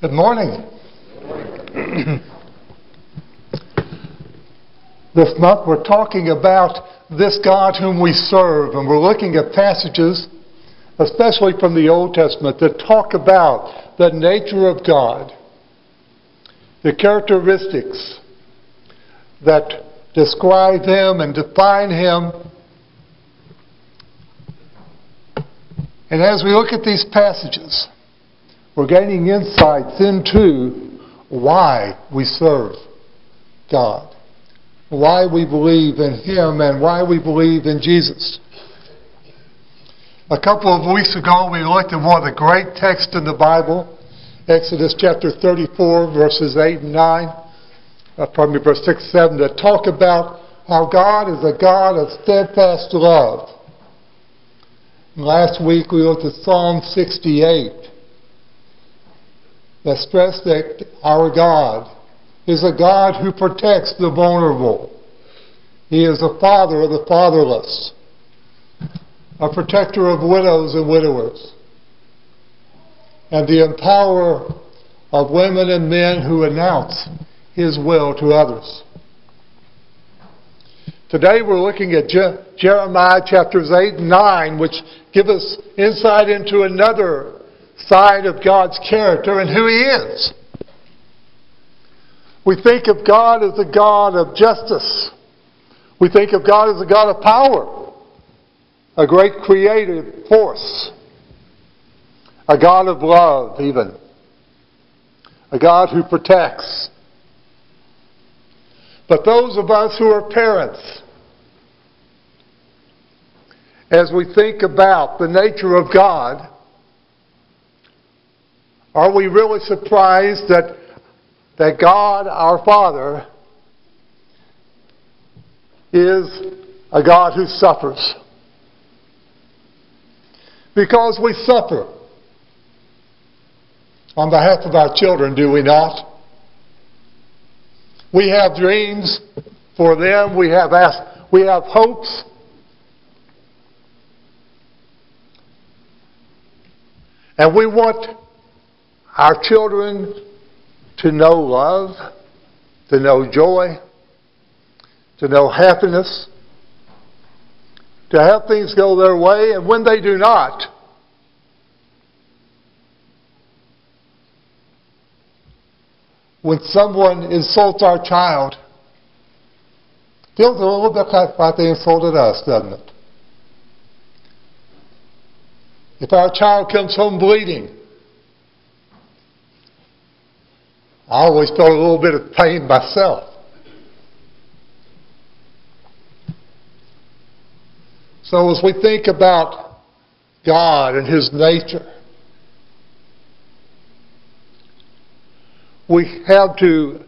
Good morning. this month we're talking about this God whom we serve, and we're looking at passages, especially from the Old Testament, that talk about the nature of God, the characteristics that describe Him and define Him. And as we look at these passages, we're gaining insights into why we serve God, why we believe in Him, and why we believe in Jesus. A couple of weeks ago, we looked at one of the great texts in the Bible, Exodus chapter 34, verses 8 and 9, uh, pardon me, verse 6 and 7, that talk about how God is a God of steadfast love. Last week, we looked at Psalm 68 that stress that our God is a God who protects the vulnerable. He is a father of the fatherless, a protector of widows and widowers, and the empowerer of women and men who announce his will to others. Today we're looking at Je- Jeremiah chapters 8 and 9, which give us insight into another side of God's character and who He is. We think of God as a God of justice. We think of God as a God of power, a great creative force, a God of love, even, a God who protects. But those of us who are parents, as we think about the nature of God, are we really surprised that, that God, our Father, is a God who suffers? Because we suffer on behalf of our children, do we not? We have dreams for them. We have asked, we have hopes. And we want our children to know love, to know joy, to know happiness, to have things go their way, and when they do not, when someone insults our child, feels a little bit like they insulted us, doesn't it? If our child comes home bleeding, I always felt a little bit of pain myself. So as we think about God and His nature, we have to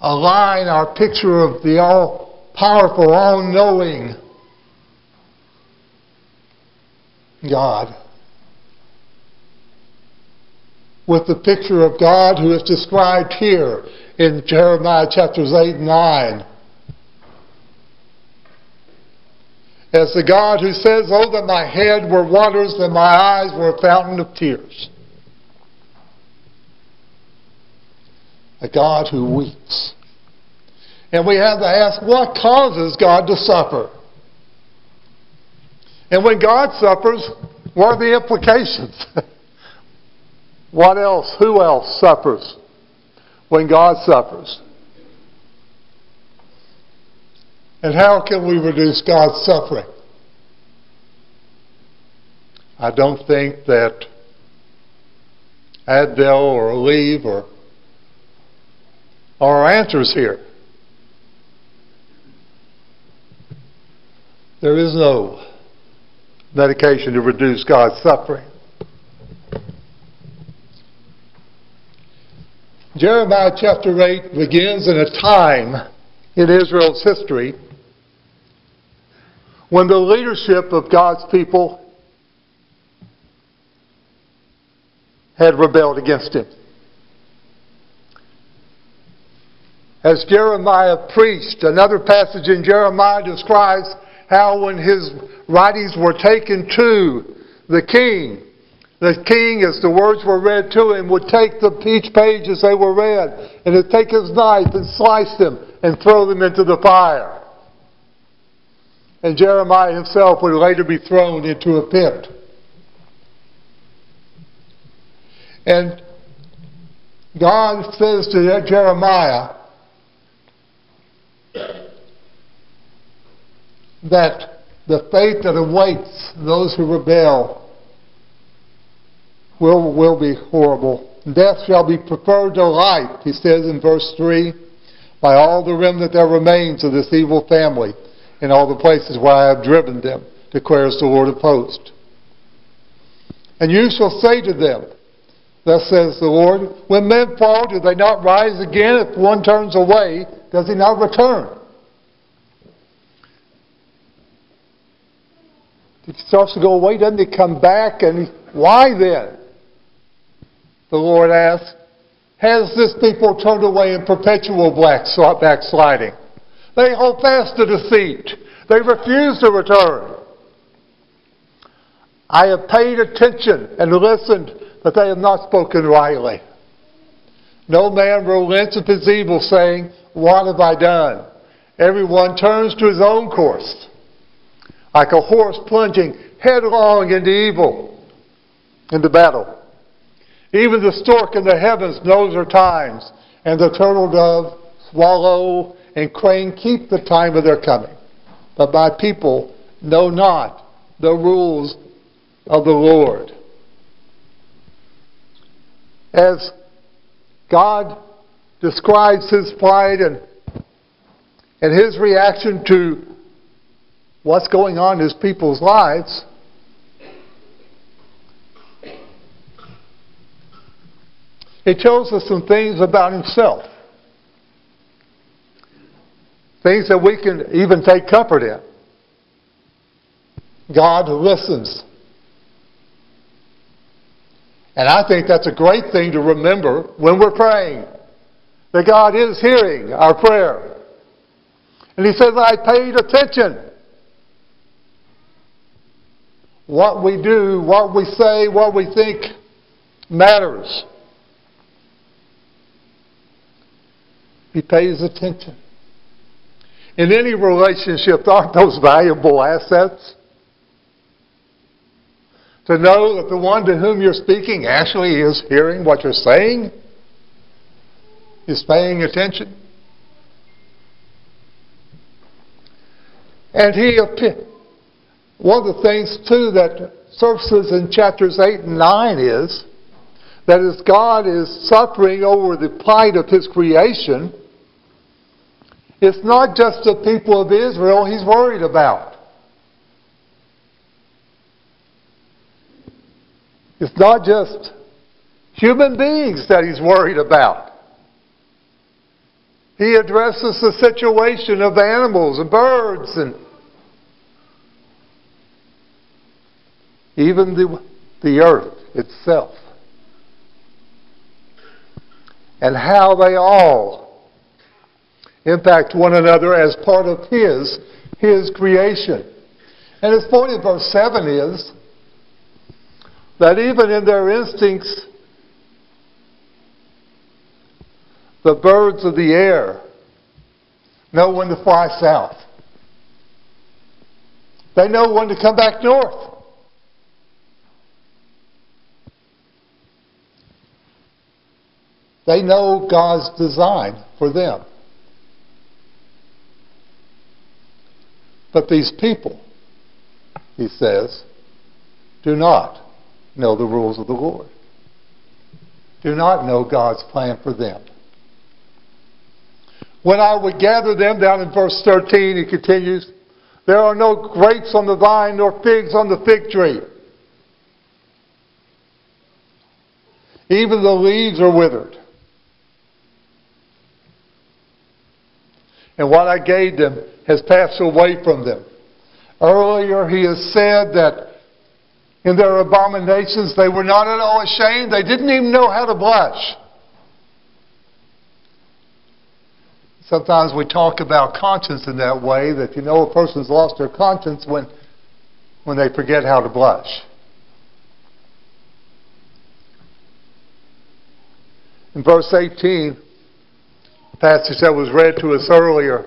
align our picture of the all powerful, all knowing God with the picture of God who is described here in Jeremiah chapters 8 and 9. As the God who says, Oh, that my head were waters and my eyes were a fountain of tears. A God who weeps. And we have to ask, what causes God to suffer? And when God suffers, what are the implications? What else? Who else suffers when God suffers? And how can we reduce God's suffering? I don't think that Advil or Aleve or are answers here. There is no medication to reduce God's suffering. Jeremiah chapter 8 begins in a time in Israel's history when the leadership of God's people had rebelled against him. As Jeremiah preached, another passage in Jeremiah describes how when his writings were taken to the king, The king, as the words were read to him, would take the each page as they were read, and would take his knife and slice them and throw them into the fire. And Jeremiah himself would later be thrown into a pit. And God says to Jeremiah that the fate that awaits those who rebel will, will be horrible. Death shall be preferred to life, he says in verse 3, by all the remnant that remains of this evil family in all the places where I have driven them, declares the Lord of hosts. And you shall say to them, Thus says the Lord, when men fall, do they not rise again? If one turns away, does he not return? If he starts to go away, doesn't he come back? And why then? The Lord asks, has this people turned away in perpetual backsliding? They hold fast to deceit. They refuse to return. I have paid attention and listened but they have not spoken rightly. No man relents of his evil, saying, What have I done? Everyone turns to his own course, like a horse plunging headlong into evil, into battle. Even the stork in the heavens knows her times, and the turtle dove, swallow, and crane keep the time of their coming. But my people know not the rules of the Lord as God describes his pride and, and his reaction to what's going on in his people's lives, he tells us some things about himself. Things that we can even take comfort in. God listens and I think that's a great thing to remember when we're praying. That God is hearing our prayer. And He says, I paid attention. What we do, what we say, what we think matters. He pays attention. In any relationship, aren't those valuable assets? To know that the one to whom you're speaking actually is hearing what you're saying, is paying attention. And he, one of the things too that surfaces in chapters 8 and 9 is that as God is suffering over the plight of his creation, it's not just the people of Israel he's worried about. It's not just human beings that he's worried about. He addresses the situation of animals and birds and even the, the earth itself. And how they all impact one another as part of His, His creation. And his point in verse 7 is that even in their instincts, the birds of the air know when to fly south. They know when to come back north. They know God's design for them. But these people, he says, do not know the rules of the Lord, do not know God's plan for them. When I would gather them, down in verse 13, he continues, there are no grapes on the vine nor figs on the fig tree. Even the leaves are withered. and what I gave them has passed away from them. Earlier, he has said that in their abominations, they were not at all ashamed. They didn't even know how to blush. Sometimes we talk about conscience in that way that you know a person's lost their conscience when, when they forget how to blush. In verse 18, passage that was read to us earlier,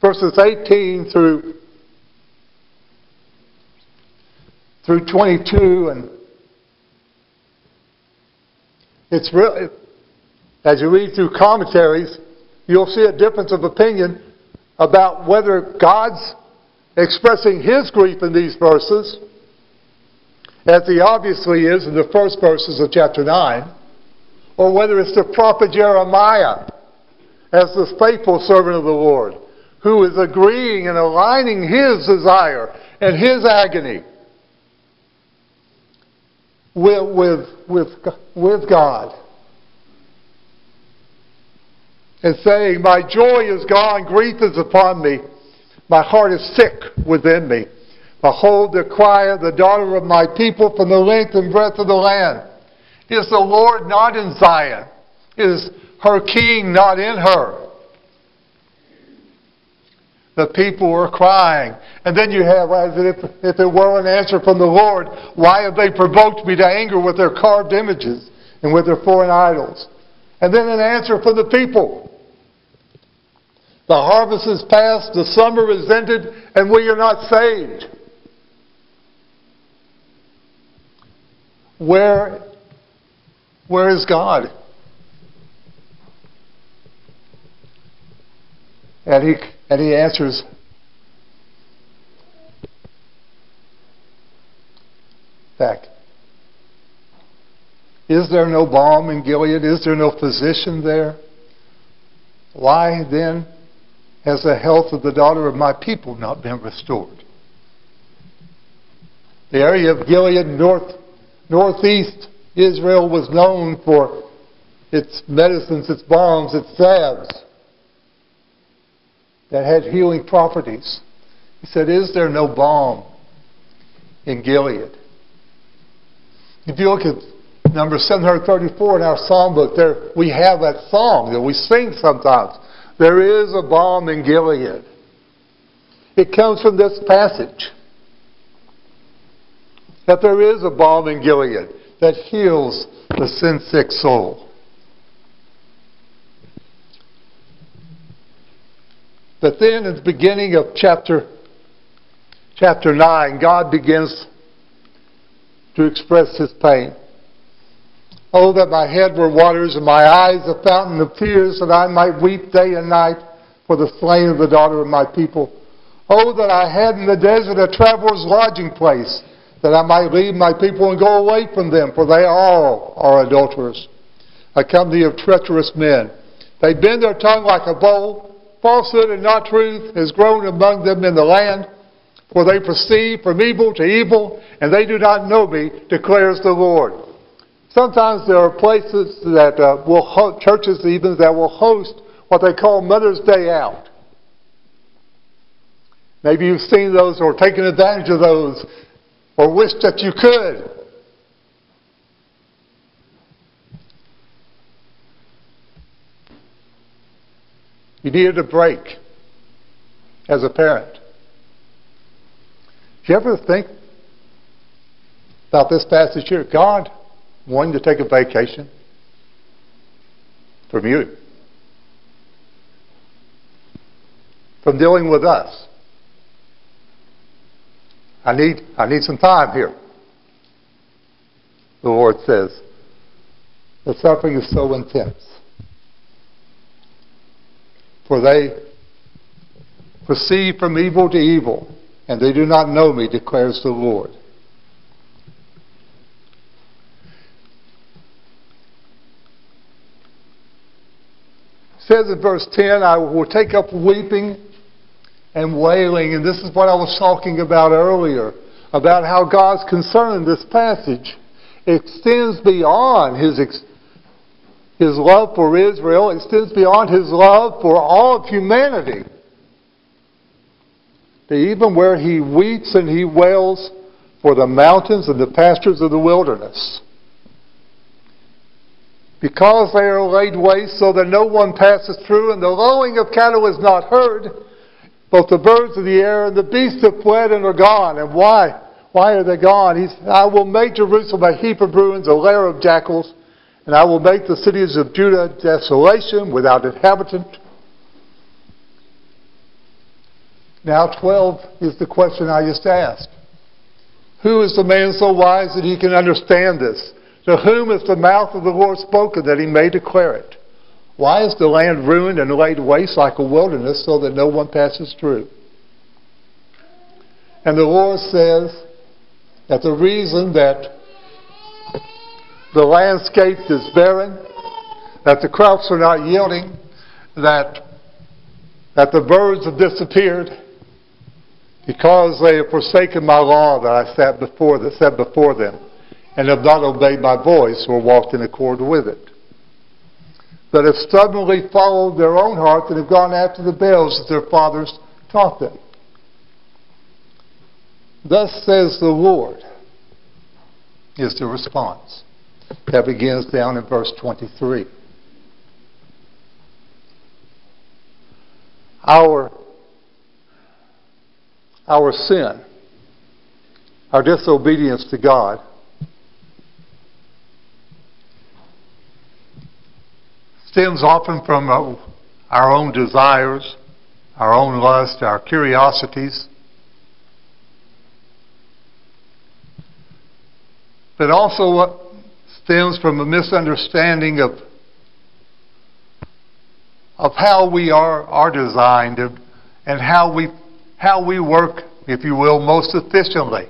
verses 18 through through 22 and it's really as you read through commentaries you'll see a difference of opinion about whether God's expressing his grief in these verses, as he obviously is in the first verses of chapter 9, or whether it's the prophet Jeremiah as the faithful servant of the Lord, who is agreeing and aligning his desire and his agony with, with, with, with God and saying, My joy is gone, grief is upon me, my heart is sick within me. Behold the cry of the daughter of my people from the length and breadth of the land. Is the Lord not in Zion? Is her king not in her? The people were crying. And then you have, if, if it were an answer from the Lord, why have they provoked me to anger with their carved images and with their foreign idols? And then an answer from the people. The harvest is past, the summer is ended, and we are not saved. Where, where is God? And he, and he answers, back. Is there no balm in Gilead? Is there no physician there? Why then has the health of the daughter of my people not been restored? The area of Gilead, north, northeast Israel, was known for its medicines, its balms, its salves that had healing properties. He said, Is there no balm in Gilead? If you look at number 734 in our psalm book, there we have that song that we sing sometimes. There is a balm in Gilead. It comes from this passage. That there is a balm in Gilead that heals the sin sick soul. But then at the beginning of chapter chapter 9, God begins to express his pain. Oh, that my head were waters and my eyes a fountain of tears, that I might weep day and night for the slain of the daughter of my people. Oh, that I had in the desert a traveler's lodging place, that I might leave my people and go away from them, for they all are adulterers, a company of treacherous men. They bend their tongue like a bow. Falsehood and not truth has grown among them in the land, for they proceed from evil to evil, and they do not know me, declares the Lord. Sometimes there are places that uh, will ho- churches even that will host what they call Mother's Day Out. Maybe you've seen those or taken advantage of those or wished that you could. You needed a break as a parent. Do you ever think about this passage here? God wanting to take a vacation from you, from dealing with us. I need, I need some time here. The Lord says, the suffering is so intense. For they proceed from evil to evil, and they do not know me, declares the Lord. says in verse 10, I will take up weeping and wailing. And this is what I was talking about earlier, about how God's concern in this passage extends beyond his, his love for Israel, extends beyond his love for all of humanity. Even where he weeps and he wails for the mountains and the pastures of the wilderness because they are laid waste so that no one passes through, and the lowing of cattle is not heard. Both the birds of the air and the beasts have fled and are gone. And why? Why are they gone? He's, I will make Jerusalem a heap of ruins, a lair of jackals, And I will make the cities of Judah desolation without inhabitant. Now, 12 is the question I just asked. Who is the man so wise that he can understand this? To whom is the mouth of the Lord spoken that he may declare it? Why is the land ruined and laid waste like a wilderness so that no one passes through? And the Lord says that the reason that the landscape is barren, that the crops are not yielding, that, that the birds have disappeared, because they have forsaken my law that I set before, that set before them, and have not obeyed my voice or walked in accord with it. That have stubbornly followed their own heart and have gone after the Baals that their fathers taught them. Thus says the Lord, is the response. That begins down in verse 23. Our, our sin, our disobedience to God, stems often from uh, our own desires, our own lust, our curiosities. But also stems from a misunderstanding of, of how we are, are designed and, how, we, how we work, if you will, most efficiently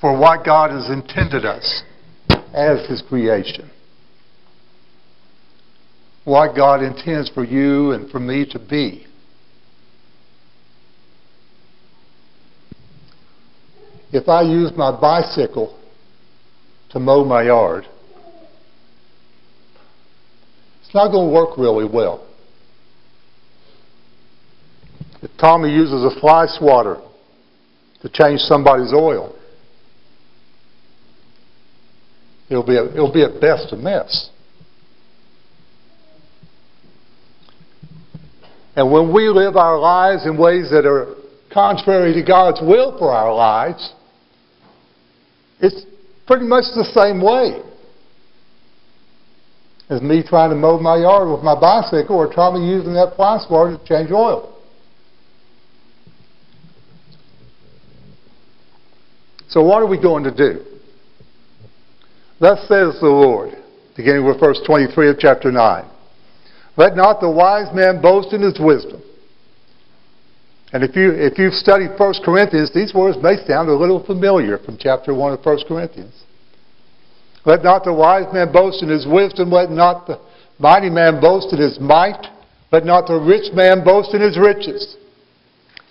for what God has intended us as His creation. What God intends for you and for me to be. If I use my bicycle to mow my yard. It's not going to work really well. If Tommy uses a fly swatter to change somebody's oil, it'll be, a, it'll be at best a mess. And when we live our lives in ways that are contrary to God's will for our lives, it's pretty much the same way as me trying to mow my yard with my bicycle or trying using that swatter to change oil. So what are we going to do? Thus says the Lord, beginning with verse 23 of chapter 9. Let not the wise man boast in his wisdom. And if, you, if you've studied 1 Corinthians, these words may sound a little familiar from chapter 1 of 1 Corinthians. Let not the wise man boast in his wisdom, let not the mighty man boast in his might, let not the rich man boast in his riches.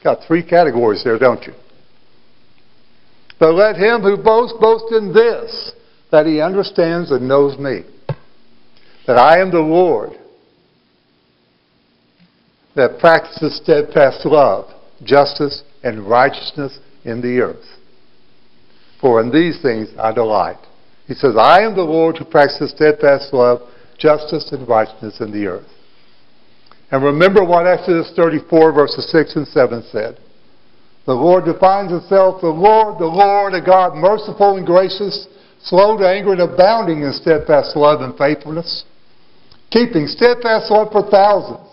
Got three categories there, don't you? But let him who boasts boast in this, that he understands and knows me, that I am the Lord that practices steadfast love, justice, and righteousness in the earth. For in these things I delight. He says, I am the Lord who practices steadfast love, justice, and righteousness in the earth. And remember what Exodus 34, verses 6 and 7 said. The Lord defines himself, the Lord, the Lord, a God merciful and gracious, slow to anger and abounding in steadfast love and faithfulness, keeping steadfast love for thousands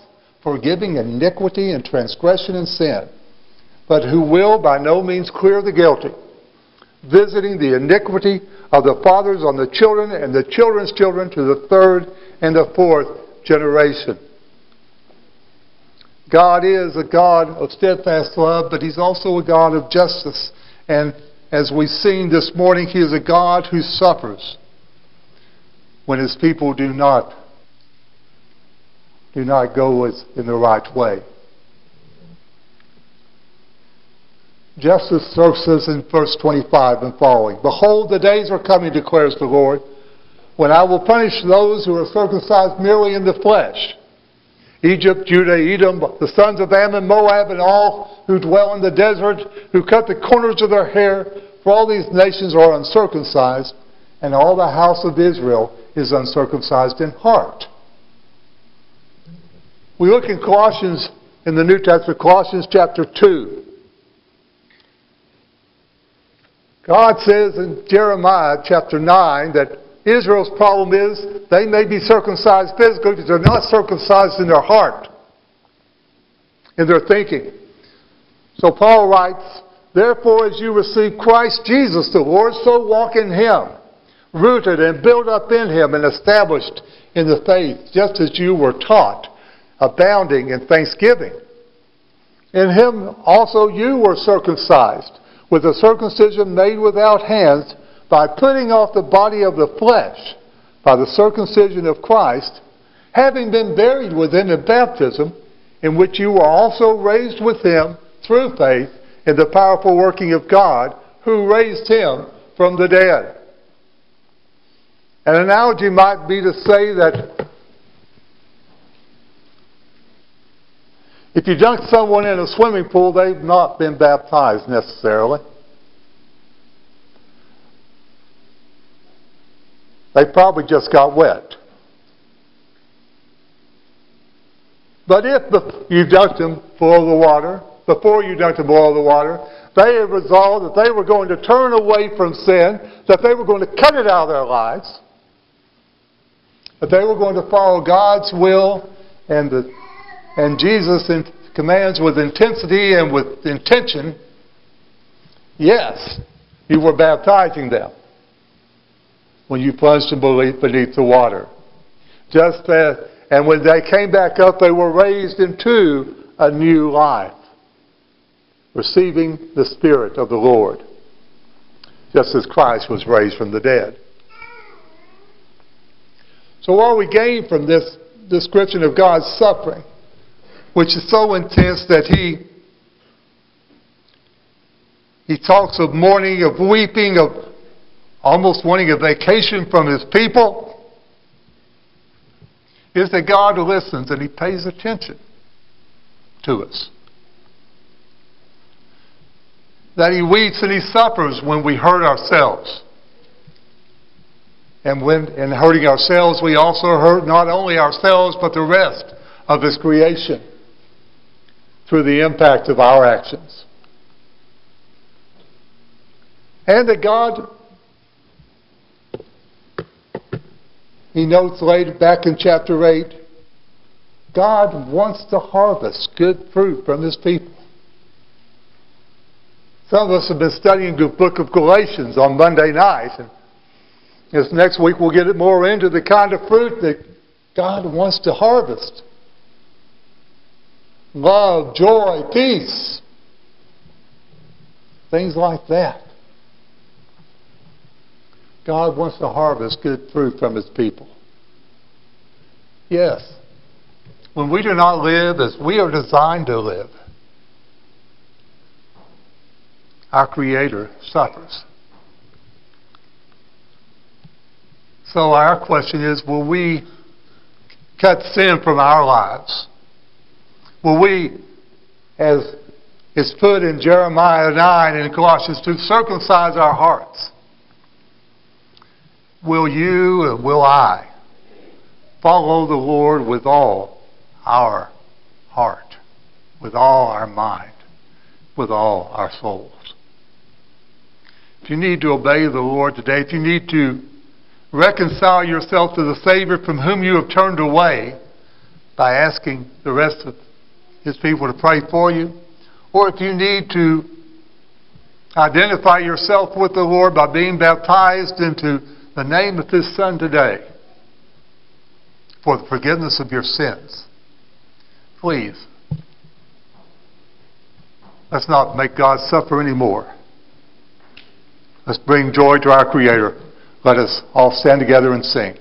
forgiving iniquity and transgression and sin, but who will by no means clear the guilty, visiting the iniquity of the fathers on the children and the children's children to the third and the fourth generation. God is a God of steadfast love, but He's also a God of justice. And as we've seen this morning, He is a God who suffers when His people do not do not go in the right way. Justice says in verse 25 and following, Behold, the days are coming, declares the Lord, when I will punish those who are circumcised merely in the flesh. Egypt, Judah, Edom, the sons of Ammon, Moab, and all who dwell in the desert, who cut the corners of their hair, for all these nations are uncircumcised, and all the house of Israel is uncircumcised in heart. We look in Colossians, in the New Testament, Colossians chapter 2. God says in Jeremiah chapter 9 that Israel's problem is they may be circumcised physically, but they're not circumcised in their heart, in their thinking. So Paul writes, Therefore, as you receive Christ Jesus the Lord, so walk in him, rooted and built up in him and established in the faith, just as you were taught, abounding in thanksgiving. In him also you were circumcised, with a circumcision made without hands, by putting off the body of the flesh, by the circumcision of Christ, having been buried with him in baptism, in which you were also raised with him through faith in the powerful working of God, who raised him from the dead. An analogy might be to say that if you dunk someone in a swimming pool, they've not been baptized necessarily. They probably just got wet. But if you dunked them of the water, before you dunked them of the water, they had resolved that they were going to turn away from sin, that they were going to cut it out of their lives, that they were going to follow God's will and, the, and Jesus' commands with intensity and with intention. Yes, you were baptizing them when you plunged them beneath the water. Just as, and when they came back up, they were raised into a new life, receiving the Spirit of the Lord, just as Christ was raised from the dead. So, what we gain from this description of God's suffering, which is so intense that He he talks of mourning, of weeping, of almost wanting a vacation from his people, is that God listens and he pays attention to us. That he weeps and he suffers when we hurt ourselves. And when in hurting ourselves, we also hurt not only ourselves, but the rest of his creation through the impact of our actions. And that God He notes later back in chapter 8 God wants to harvest good fruit from His people. Some of us have been studying the book of Galatians on Monday night. And this next week we'll get more into the kind of fruit that God wants to harvest love, joy, peace, things like that. God wants to harvest good fruit from His people. Yes. When we do not live as we are designed to live, our Creator suffers. So our question is will we cut sin from our lives? Will we, as is put in Jeremiah 9 and Colossians 2, circumcise our hearts? will you and will I follow the Lord with all our heart, with all our mind, with all our souls? If you need to obey the Lord today, if you need to reconcile yourself to the Savior from whom you have turned away by asking the rest of His people to pray for you, or if you need to identify yourself with the Lord by being baptized into the name of His Son today for the forgiveness of your sins. Please, let's not make God suffer anymore. Let's bring joy to our Creator. Let us all stand together and sing.